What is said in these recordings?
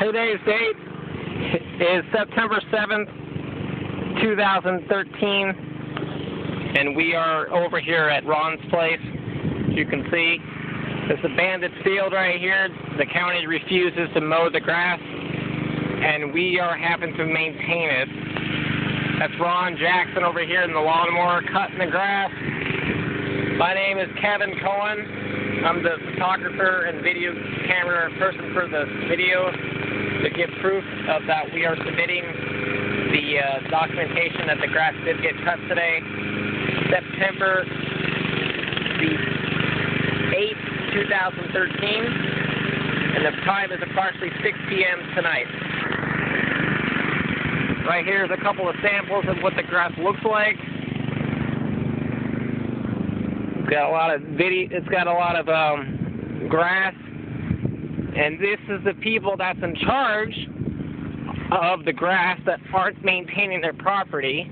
Today's date is September 7th, 2013, and we are over here at Ron's place. As you can see, this abandoned field right here. The county refuses to mow the grass, and we are having to maintain it. That's Ron Jackson over here in the lawnmower cutting the grass. My name is Kevin Cohen. I'm the photographer and video camera person for the video to give proof of that we are submitting the uh, documentation that the grass did get cut today, September the 8th, 2013, and the time is approximately 6 p.m. tonight. Right here is a couple of samples of what the grass looks like. It's got a lot of video. It's got a lot of um, grass, and this is the people that's in charge of the grass that aren't maintaining their property.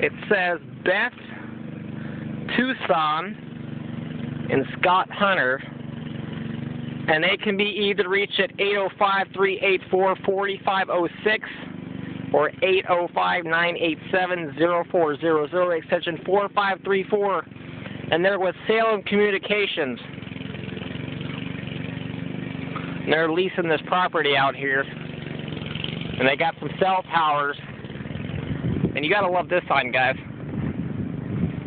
It says Beth Tucson and Scott Hunter, and they can be either reached at 805-384-4506 or 805-987-0400, extension 4534. And there was Salem Communications. They're leasing this property out here. And they got some cell towers. And you gotta love this sign, guys.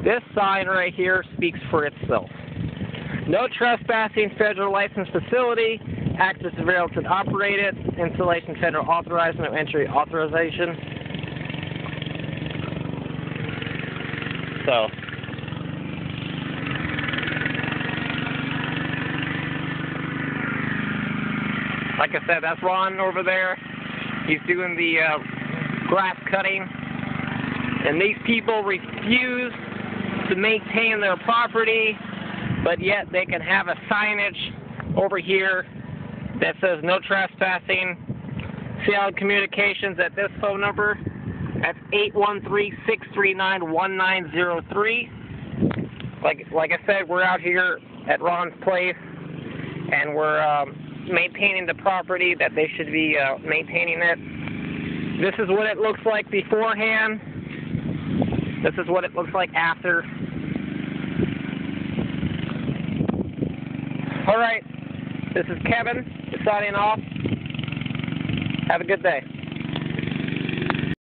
This sign right here speaks for itself. No trespassing, federal licensed facility, active surveillance and it. installation federal authorized, no entry authorization. So, like I said, that's Ron over there. He's doing the uh, grass cutting. And these people refuse to maintain their property, but yet they can have a signage over here that says no trespassing. Seattle Communications at this phone number. That's 813-639-1903. Like like I said, we're out here at Ron's place, and we're um, maintaining the property that they should be uh, maintaining it. This is what it looks like beforehand. This is what it looks like after. All right. This is Kevin signing off. Have a good day.